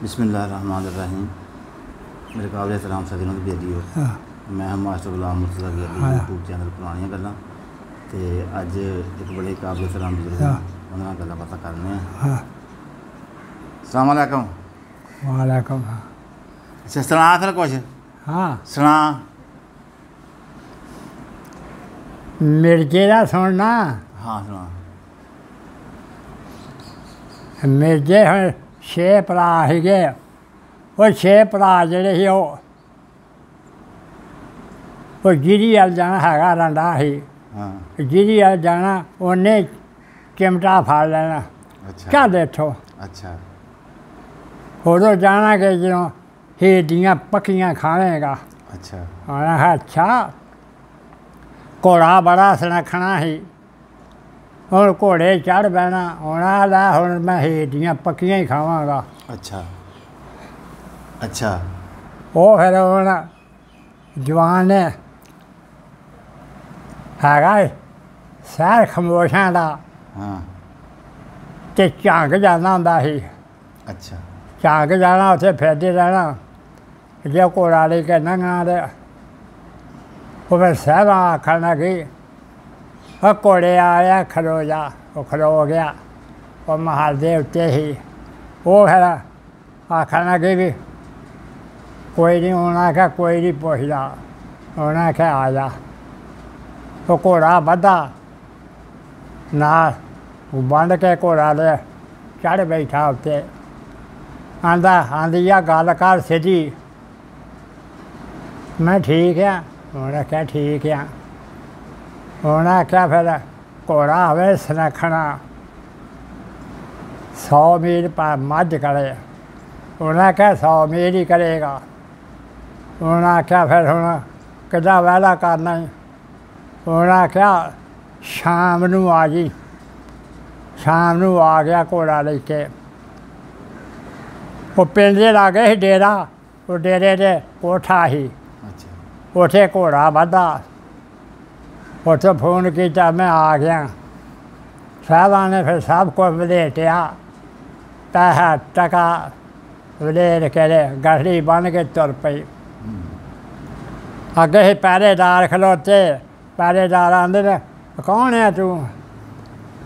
बसमीम मेरे काबले सलाम सकिन बेदी हो। हाँ। मैं मास्टर गुलाम मुर्तजा बेदी हाँ। यूट्यूब चैनल पुरानियाँ गल्लां। ते अज्ज एक बड़े काबले सलाम बुज़ुर्ग हाँ। उन्होंने गल्लां बात करने सलाम अलैकुम। वालेकुम अच्छा सना फिर कुछ। हाँ। सना मिर्जे का सुनना। हाँ सना मिर्जे ਕੁਛ ਹਾਂ ਸੁਣਾ ਮਿਰਜੇ ਦਾ ਸੁਣਨਾ ਹਾਂ ਸੁਣਾ ਮਿਰਜੇ ਹੁਣ ਛੇ ਭਰਾ ਸੀਗੇ ਉਹ ਛੇ ਭਰਾ ਜਿਹੜੇ ਸੀ ਉਹ ਉਹ ਜਿਹਦੀ ਵੱਲ ਜਾਣਾ ਹੈਗਾ ਰੰਡਾ ਸੀ ਹਾਂ ਜਿਹਦੀ ਵੱਲ ਜਾਣਾ ਉਹਨੇ ਚਿਮਟਾ ਫੜ ਲੈਣਾ ਅੱਛਾ ਚੱਲ ਇੱਥੋਂ ਅੱਛਾ ਉਦੋਂ ਜਾਣਾ ਕਿ ਜਦੋਂ ਹੀਡੀਆਂ ਪੱਕੀਆਂ ਖਾਵੇਂਗਾ ਅੱਛਾ ਉਹਨਾਂ ਕਿਹਾ ਅੱਛਾ ਘੋੜਾ ਬੜਾ ਸੁਨੱਖਣਾ ਸੀ ਹੁਣ ਘੋੜੇ ਚੜ ਬਹਿਣਾ ਉਹਨਾਂ ਦਾ ਹੁਣ ਮੈਂ ਹੀਡੀਆਂ ਪੱਕੀਆਂ ਹੀ ਖਾਵਾਂਗਾ। ਅੱਛਾ। ਅੱਛਾ। ਉਹ ਫਿਰ ਹੁਣ ਜਵਾਨ ਨੇ ਹੈਗਾ ਏ, ਸਹਿਰ ਖਮੋਸ਼ਾਂ ਦਾ ਹਾਂ। ਤੇ ਝਾਂਕ ਜਾਂਦਾ ਹੁੰਦਾ ਸੀ। ਅੱਛਾ। ਝਾਂਕ ਜਾਣਾ ਉੱਥੇ ਫਿਰਦੇ ਰਹਿਣਾ। ਜੇ ਘੋੜਾ ਲੈ ਕੇ ਲੰਘਣਾ ਤੇ ਉਹ ਫਿਰ ਸਹਿਰਾ ਆਖਣ ਲੱਗੀ और कोड़े आया खरोजा वो खरो हो गया। और महादेव ते ही। वो है आखन लगे भी, कोई नहीं, उन्हें क्या कोई नहीं पोहला उन्हें क्या आया तो घोड़ा बदा ना बंद के घोड़ा ले चढ़ बैठा उत्ते आंदा, आंदी आ गल कर सीधी मैं ठीक है उन्हें क्या ठीक है होना क्या फिर कोरा हवे सनखना सौ मील पर मज करे। उन्हें क्या सौ मील ही करेगा? उन्हें आख्या फिर हूँ कि वहला करना ही? उन्हें आख्या शाम आ गई? शाम आ गया घोड़ा लेके। वो पिंड लागे ही डेरा वो डेरे से कोठा ही। अच्छा। उठे घोड़ा बधा उतो फ़ोन किया मैं आ गया। साहबा ने फिर सब कुछ बलेटिया पैसा टका वलेर करे गठड़ी बन के तुर पी अगे ही पहरेदार खलोते पहरेदार आंदे ने कौन है तू?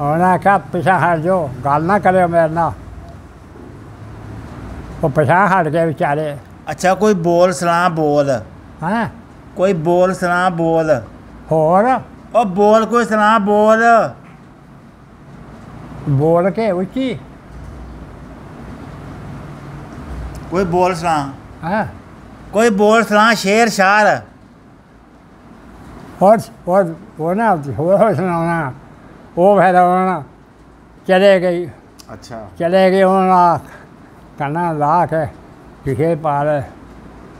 उन्हें आख्या पिछा हट जाओ गल ना करो मेरे ना वो पिछा हट गए बेचारे। अच्छा कोई बोल सलाह बोल। है? कोई बोल सलाह बोल। ਹੋਰ ਉਹ ਬੋਲ ਕੋਈ ਸੁਣਾ ਬੋਲ ਬੋਲ ਕੇ ਉੱਚੀ ਕੋਈ ਬੋਲ ਸੁਣਾ ਹੈਂ ਕੋਈ ਬੋਲ ਸੁਣਾ ਸ਼ੇਰ ਸ਼ਾਰ ਹੋਰ ਹੋਰ ਉਹ ਨਾ ਹੋਰ ਹੋਰ ਸੁਣਾਉਣਾ ਉਹ ਫਿਰ ਉਹਨਾਂ ਚਲੇ ਗਈ ਅੱਛਾ ਚਲੇ ਗਏ ਉਹਨਾਂ ਕੰਨਾਂ ਲਾ ਕੇ ਵਿਖੇ ਪਾ ਲੈ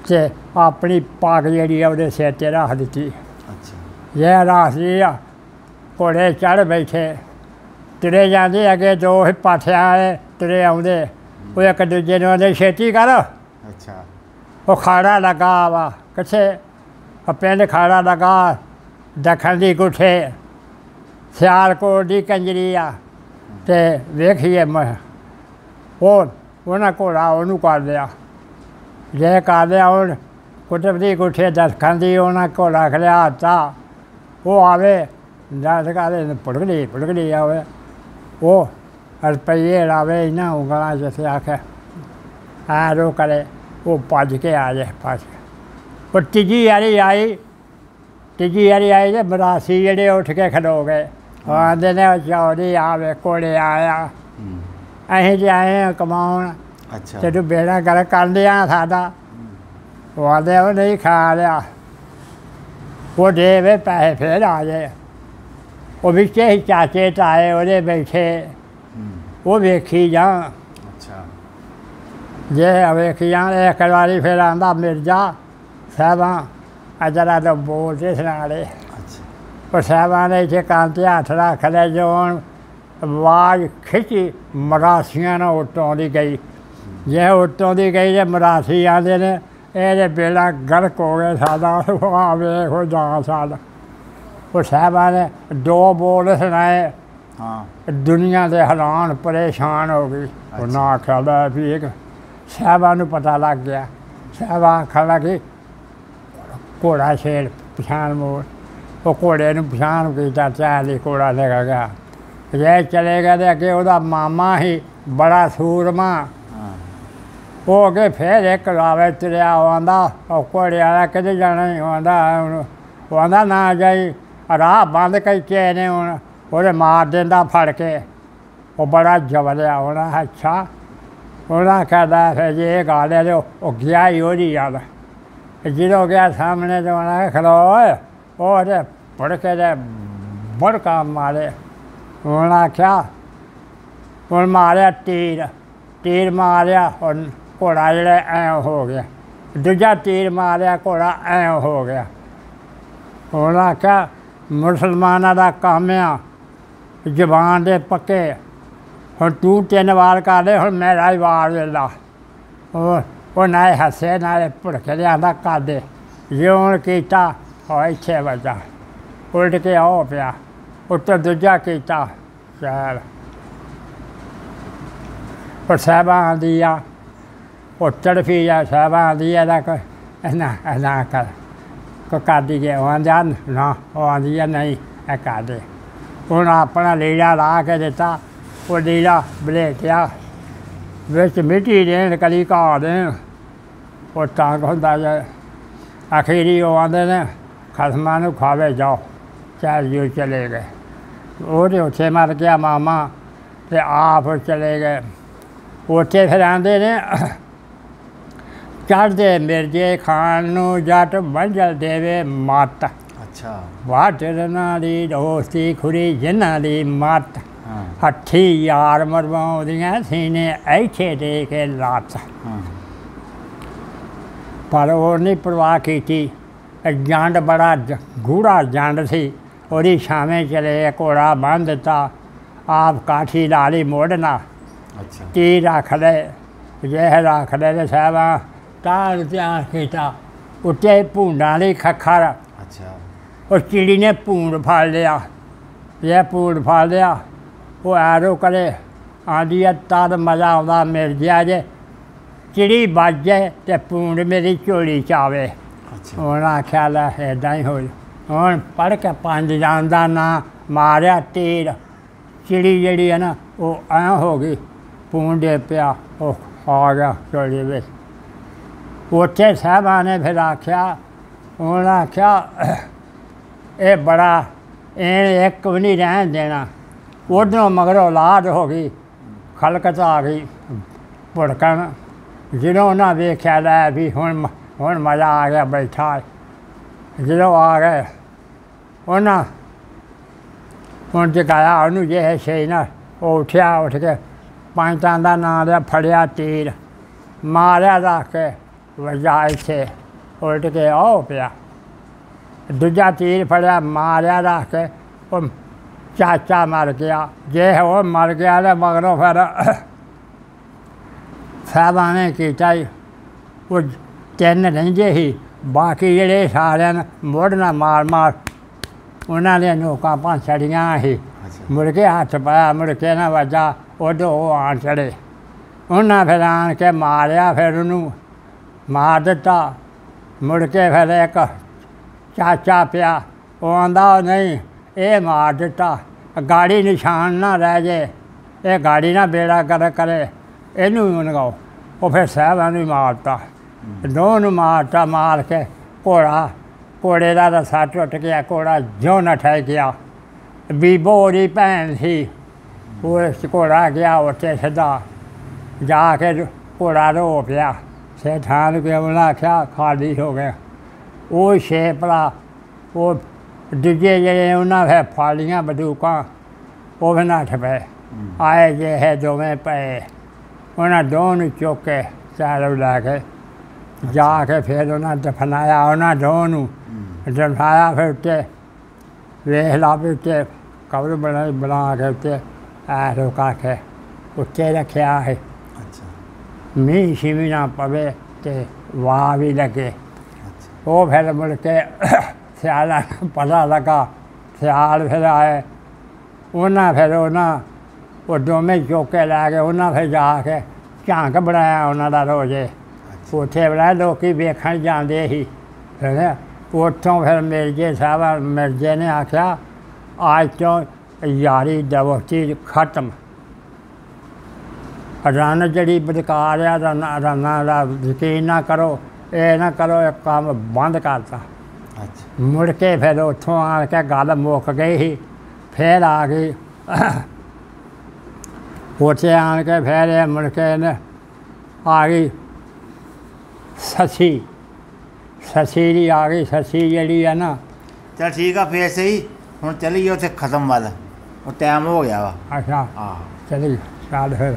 ਤੇ ਆਪਣੀ ਪੱਗ ਜਿਹੜੀ ਆ ਉਹਦੇ ਸਿਰ ਤੇ ਰੱਖ ਦਿੱਤੀ ਅੱਛਾ ਇਹ ਰਾਸੀ ਆ। ਘੋੜੇ ਚੜ ਬੈਠੇ। ਤੁਰੇ ਜਾਂਦੇ ਅੱਗੇ ਦੋ ਹੀ ਪਾਠਿਆਂ ਵਾਲੇ ਤੁਰੇ ਆਉਂਦੇ। ਉਹ ਇੱਕ ਦੂਜੇ ਨੂੰ ਆਂਦੇ ਛੇਤੀ ਕਰ। ਅੱਛਾ। ਉਹ ਖਾੜਾ ਲੱਗਾ ਵਾ। ਕਿੱਥੇ? ਪਿੰਡ ਖਾੜਾ ਲੱਗਾ। ਦੱਖਣ ਦੀ ਗੁੱਠੇ। ਸਿਆਲਕੋਟ ਦੀ ਕੰਜਰੀ ਆ। ਤੇ ਵੇਖੀਏ ਮੈਂ ਉਹ ਉਹਨਾਂ ਘੋੜਾ ਉਹਨੂੰ ਕਰ ਲਿਆ ਜੇ ਕਰ ਲਿਆ ਉਹ ਕੁਤਬ ਦੀ ਗੁੱਠੇ ਦੱਖਣ ਦੀ ਉਹਨਾਂ ਘੋੜਾ ਖਲਿਆ ਤਾ वो आवे जातकाले पुड़कड़ी पुड़कड़ी आवे। वो रुपये आवे ना उंगला जैसे आखे आरो करे वो भज के आ जाए भज और तीजी हारी आई तीजी हारी आई तो मरासी जड़े उठ के खड़ो गए। आते ने चौरी आवे घोड़े आया। अं जे आए हैं अच्छा। तेरू बेड़ा कर कर लिया साढ़ा। नहीं खा लिया वो देवे पैसे फिर आ गए वो बिचे ही चाचे ताए ओरे बैठे। हम्म। वो वेखी जा। अच्छा। जे वेखी जा एक बारी फिर आंदा मिर्ज़ा साहबा। अजरा तो बोलते सनाड़े। अच्छा। और साहबा ने इसे कांते हथ रख ले जो आवाज़ खिंची मरासियाँ हम्म। ने उत्तों की गई। जे उटों की गई जे मरासी आते ने ਇਹਦੇ ਬੇੜਾ ਗਰਕ ਹੋ ਗਿਆ ਸਾਡਾ ਉਹ ਆ ਵੇਖੋ ਜਾ ਸਾਡਾ। ਉਹ ਸਾਹਿਬਾਂ ਨੇ ਦੋ ਬੋਲ ਸੁਣਾਏ। ਹਾਂ। ਦੁਨੀਆ ਦੇ ਹੈਰਾਨ ਪਰੇਸ਼ਾਨ ਹੋ ਗਈ। ਉਹ ਨਾ ਆਖਿਆ ਲੈ ਵੀ ਇੱਕ ਸਾਹਿਬਾਂ ਨੂੰ ਪਤਾ ਲੱਗ ਗਿਆ। ਸਾਹਿਬਾਂ ਆਖਣ ਲੱਗੇ ਘੋੜਾ ਛੇੜ ਪਛਾਣ ਮੋੜ। ਉਹ ਘੋੜੇ ਨੂੰ ਪਛਾਣ ਕੀਤਾ ਚਾਹ ਲਈ ਘੋੜਾ ਲੈ ਕੇ ਗਿਆ। ਜੇ ਚਲੇ ਗਿਆ ਤੇ ਅੱਗੇ ਉਹਦਾ ਮਾਮਾ ਹੀ ਬੜਾ ਸੂਰਮਾ। ਹਾਂ ਉਹ ਅੱਗੇ ਫੇਰ ਇੱਕ ਰਾਵੇ ਤੁਰਿਆ ਉਹ ਆਂਦਾ ਉਹ ਘੋੜੇ ਵਾਲਾ ਕਿਤੇ ਜਾਣਾ ਨਹੀਂ ਆਂਦਾ ਉਹ ਆਂਦਾ ਨਾ ਜਾਈ ਰਾਹ ਬੰਦ ਕਰਕੇ ਨੇ ਹੁਣ ਉਹਦੇ ਮਾਰ ਦਿੰਦਾ ਫੜ ਕੇ ਉਹ ਬੜਾ ਜਵਲਿਆ ਹੋਣਾ ਅੱਛਾ ਉਹਨਾਂ ਕਹਦਾ ਫਿਰ ਜੇ ਇਹ ਗੱਲ ਹੈ ਤੇ ਉਹ- ਉਹ ਗਿਆ ਹੀ ਉਹਦੀ ਯਾਦ ਜਦੋਂ ਗਿਆ ਸਾਹਮਣੇ ਤੇ ਉਹਨਾਂ ਖਲੋ ਓਏ ਉਹ ਤੇ ਫੜ ਕੇ ਤੇ ਬੜਕਾ ਮਾਰੇ ਉਹਨਾਂ ਆਖਿਆ ਹੁਣ ਮਾਰਿਆ ਤੀਰ ਤੀਰ ਮਾਰਿਆ ਹੁਣ ਘੋੜਾ ਜਿਹੜਾ ਐ ਹੋ ਗਿਆ। ਦੂਜਾ ਤੀਰ ਮਾਰਿਆ, ਘੋੜਾ ਐ ਹੋ ਗਿਆ। ਹੁਣ ਆਖਿਆ, ਮੁਸਲਮਾਨਾਂ ਦਾ ਕੰਮ ਆ, ਜ਼ਬਾਨ ਦੇ ਪੱਕੇ। ਹੁਣ ਤੂੰ ਤਿੰਨ ਵਾਰ ਕਰ ਲੈ, ਹੁਣ ਮੇਰਾ ਹੀ ਵਾਰ ਵੇਲਾ। ਉਹ ਉਹ ਨਾ ਹੱਸੇ, ਨਾ ਭੜਕੇ ਲਿਆਂਦਾ, ਕਰ ਜਿਉਂ ਕੀਤਾ ਹੋ ਇੱਥੇ ਵਜਾ। ਉਲਟ ਕੇ ਆਓ ਪਿਆ, ਉੱਤੋਂ ਦੂਜਾ ਕੀਤਾ ਚੱਲ ਉਹ ਸਾਹਿਬਾਂ ਦੀ ਆ तड़फी जा साबा आंदी ऐ तां ना ना कर कादी के ओह् आंदा ना ओह् आंदी ऐ नेईं ऐ कादे हून अपना लीड़ा ला के दिता ओह् लीड़ा बलेटेआ बिच मिट्टी देन कली घाऽ देन ओह् तंग होंदा जे अखीरी ओह् आते न खसमा नू खावे जाओ चल जो चले गए ओह् ते उत्थें मर गया मामा तो आप चले गए उत्थें फिर आते न ਉੱਥੇ ਫਿਰ ਆਂਦੇ ਨੇ ਚੜ੍ਹਦੇ ਮਿਰਜੇ ਖਾਨ ਨੂੰ ਜੱਟ ਮੰਜਲ ਦੇਵੇ ਮੱਤ ਅੱਛਾ ਵਾਟਰਨਾ ਦੀ ਦੋਸਤੀ ਖੁਰੀ ਜਿਨ੍ਹਾਂ ਦੀ ਮੱਤ ਹਾਂ ਹੱਠੀ ਯਾਰ ਮਰਵਾਉਂਦੀਆਂ ਸੀਨੇ ਐਥੇ ਦੇ ਕੇ ਲੱਤ ਹਾਂ ਪਰ ਉਹ ਨਹੀਂ ਪਰਵਾਹ ਕੀਤੀ ਇਹ ਜੰਡ ਬੜਾ ਜ- ਗੂੜਾ ਜੰਡ ਸੀ ਉਹਦੀ ਛਾਵੇਂ ਚਲੇ ਘੋੜਾ ਬੰਨ ਦਿੱਤਾ ਆਪ ਕਾਠੀ ਲਾ ਲਈ ਮੋੜਨਾ ਅੱਛਾ ਤੀ ਰੱਖ ਲੈ ਜੇ ਰੱਖ ਲੈ ਤੇ ਸਾਹਿਬਾਂ ਤਾਂ ਤਿਆਰ ਕੀਤਾ ਉੱਤੇ ਭੂੰਡਾਂ ਲਈ ਖੱਖਰ ਅੱਛਾ। ਉਹ ਚਿੜੀ ਨੇ ਭੂੰਡ ਫੜ ਲਿਆ। ਇਹ ਭੂੰਡ ਫੜ ਲਿਆ। ਉਹ ਐਰੋ ਕਰੇ। ਆਂਦੀ ਆ ਤਦ ਮਜ਼ਾ ਆਉਂਦਾ ਮਿਲ ਗਿਆ ਜੇ। ਚਿੜੀ ਵੱਜੇ ਤੇ ਭੂੰਡ ਮੇਰੀ ਝੋਲੀ ਚ ਆਵੇ। ਅੱਛਾ। ਉਹਨਾਂ ਆਖਿਆ ਲੈ ਏਦਾਂ ਹੀ ਹੋਈ। ਹੁਣ ਪੜ ਕੇ ਪੰਜ ਜਾਂਦਾ ਨਾ ਮਾਰਿਆ ਤੀਰ। ਚਿੜੀ ਜਿਹੜੀ ਹੈ ਨਾ ਉਹ ਐਂ ਹੋ ਗਈ। ਪੂੰਡੇ ਪਿਆ ਉਹ ਆ ਗਿਆ ਝੋਲੀ ਵਿੱਚ। ਉੱਥੇ ਸਾਹਿਬਾਂ ਨੇ ਫਿਰ ਆਖਿਆ, ਉਹਨਾਂ ਆਖਿਆ, ਇਹ ਬੜਾ ਇਹ ਇੱਕ ਵੀ ਨਹੀਂ ਰਹਿਣ ਦੇਣਾ। ਉਧਰੋਂ ਮਗਰੋਂ ਔਲਾਦ ਹੋ ਗਈ, ਖਲਕਤ ਆ ਗਈ ਭੜਕਣ। ਜਦੋਂ ਉਹਨਾਂ ਵੇਖਿਆ, ਲੈ ਵੀ ਹੁਣ ਹੁਣ ਮਜ਼ਾ ਆ ਗਿਆ ਬੈਠਾ। ਜਦੋਂ ਆ ਗਏ, ਉਹਨਾਂ ਹੁਣ ਜਗਾਇਆ ਉਹਨੂੰ ਜੇ ਹੈ ਸ਼ੇ ਨਾ, ਉਹ ਉੱਠਿਆ, ਉੱਠ ਕੇ ਪੰਜ ਦਾ ਨਾਂ ਲਿਆ, ਫੜਿਆ ਤੀਰ। ਮਾਰਿਆ ਰੱਖ ਕੇ ਵਜਾ ਇੱਥੇ ਉਲਟ ਕੇ ਆਉ ਪਿਆ ਦੂਜਾ ਤੀਰ ਫੜਿਆ ਮਾਰਿਆ ਰੱਖ ਕੇ ਉਹ ਚਾਚਾ ਮਰ ਗਿਆ ਜੇ ਉਹ ਮਰ ਗਿਆ ਤੇ ਮਗਰੋਂ ਫਿਰ ਸਾਹਿਬਾਂ ਨੇ ਕੀਤਾ ਹੀ, ਉਹ ਤਿੰਨ ਰਹਿੰਦੇ ਸੀ ਬਾਕੀ ਜਿਹੜੇ ਸਾਰਿਆਂ ਨੇ ਮੋੜਨਾ ਮਾਰ ਮਾਰ ਉਹਨਾਂ ਨੇ ਨੋਕਾਂ ਪੰਜ ਛੜੀਆਂ ਸੀ ਅੱਛਾ ਮੁੜ ਕੇ ਹੱਥ ਪਾਇਆ ਮੁੜ ਕੇ ਨਾ ਵੱਜਾ ਉਦੋਂ ਉਹ ਆਣ ਚੜੇ ਉਹਨਾਂ ਫਿਰ ਆਣ ਕੇ ਮਾਰਿਆ ਫਿਰ ਉਹਨੂੰ ਮਾਰ ਦਿੱਤਾ। ਮੁੜ ਕੇ ਫਿਰ ਇੱਕ ਚਾਚਾ ਪਿਆ, ਉਹ ਆਂਦਾ ਨਹੀਂ, ਇਹ ਮਾਰ ਦਿੱਤਾ। ਗਾੜੀ ਨਿਸ਼ਾਨ ਨਾ ਰਹਿ ਜੇ, ਇਹ ਗਾੜੀ ਨਾ ਬੇੜਾ ਕਰ ਕਰੇ, ਇਹਨੂੰ ਵੀ ਮਨਗਾਓ ਉਹ ਫਿਰ ਸਾਹਿਬਾਂ ਨੂੰ ਹੀ ਮਾਰਤਾ। ਦੋ ਨੂੰ ਮਾਰਤਾ, ਮਾਰ ਕੇ ਘੋੜਾ, ਘੋੜੇ ਦਾ ਰਸਾ ਟੁੱਟ ਗਿਆ, ਘੋੜਾ ਜਿਉਂ ਨਠਾ ਗਿਆ। ਬੀਬੋ ਦੀ ਭੈਣ ਸੀ, ਉਹ ਘੋੜਾ ਗਿਆ, ਉੱਥੇ ਸਿੱਧਾ ਜਾ ਕੇ ਘੋੜਾ ਰੋ ਪਿਆ। ਸੇਠਾਂ ਕੇ ਉਹਨਾਂ ਆਖਿਆ ਖਾਲੀ ਹੋ ਗਿਆ ਉਹ ਛੇਪਲਾ ਉਹ ਦੂਜੇ ਜਿਹੜੇ ਉਹਨਾਂ ਫੇ ਫਾਲੀਆਂ ਬੰਦੂਕਾਂ ਉਹ ਵੀ ਨੱਠ ਪਏ ਆਏ ਜੇ ਹੈ ਦੋਵੇਂ ਪਏ ਉਹਨਾਂ ਦੋਵਾਂ ਨੂੰ ਚੁੱਕ ਕੇ ਚਾਰੋਂ ਲੈ ਕੇ ਜਾ ਕੇ ਫਿਰ ਉਹਨਾਂ ਦਫਨਾਇਆ ਉਹਨਾਂ ਦੋਵਾਂ ਨੂੰ ਦਫਨਾਇਆ ਫਿਰ ਉੱਤੇ ਵੇਖ ਲਾ ਵੀ ਉੱਤੇ ਕਬਰ ਬਣਾਈ ਬਣਾ ਕੇ ਉੱਤੇ ਐ ਰੋਕਾ ਕੇ ਉੱਤੇ ਰੱਖਿਆ ਹੈ मीह शिवी ना पवे ते वहाँ भी लगे। वो फिर मुड़ के सियाला पता लगा सियाल फिर आए। उन्हें फिर उन्हें वो दोवें चौके ला के उन्हें फिर जाके झाँक बनाया उन्होंने रोज़े। अच्छा। उठे बनाए लोग वेखन जाते ही। फिर उतों फिर मिर्जे साहब मिर्जे ने आख्या आज तो यारी दोस्ती खत्म। ਆਖਿਆ ਅੱਜ ਤੋਂ ਯਾਰੀ ਦੋਸਤੀ ਖਤਮ ਰਨ ਜਿਹੜੀ ਬਦਕਾਰ ਆ ਰਨ ਰਨਾਂ ਦਾ ਯਕੀਨ ਨਾ ਕਰੋ ਇਹ ਨਾ ਕਰੋ ਇਹ ਕੰਮ ਬੰਦ ਕਰਤਾ ਅੱਛਾ ਮੁੜ ਕੇ ਫਿਰ ਉੱਥੋਂ ਆ ਕੇ ਗੱਲ ਮੁੱਕ ਗਈ ਸੀ ਫਿਰ ਆ ਗਈ ਉੱਥੇ ਆਣ ਕੇ ਫਿਰ ਇਹ ਮੁੜ ਕੇ ਨੇ ਆ ਗਈ ਸੱਸੀ ਸੱਸੀ ਦੀ ਆ ਗਈ ਸੱਸੀ ਜਿਹੜੀ ਆ ਨਾ ਚਲ ਠੀਕ ਆ ਫੇਰ ਸਹੀ ਹੁਣ ਚੱਲੀਏ ਉੱਥੇ ਖਤਮ ਵੱਲ ਉਹ ਟਾਈਮ ਹੋ ਗਿਆ ਵਾ ਅੱਛਾ ਆਹ ਚਲੀ ਚੱਲ ਫਿਰ